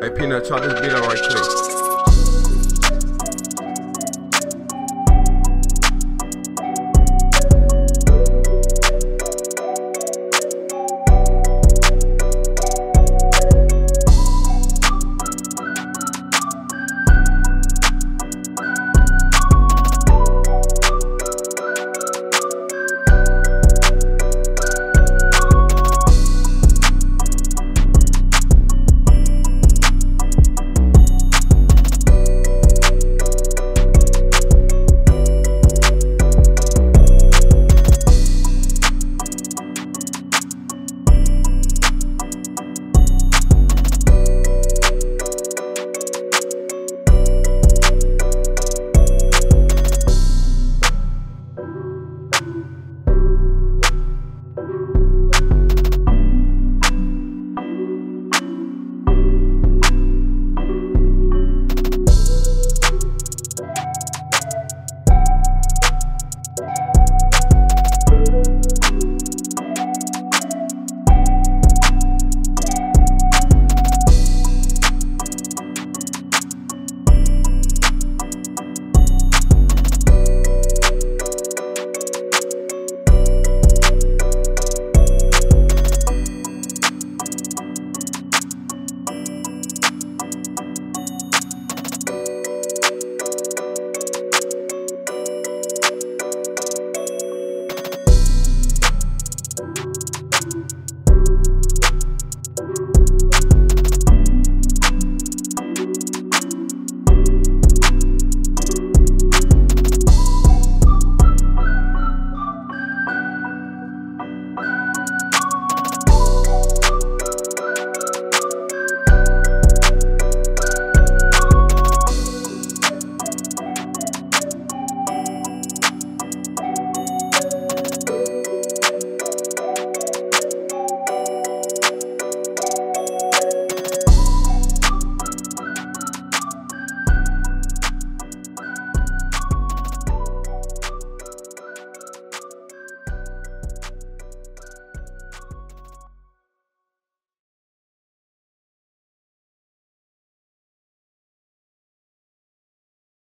Hey Peanut, try this beat out right quick. you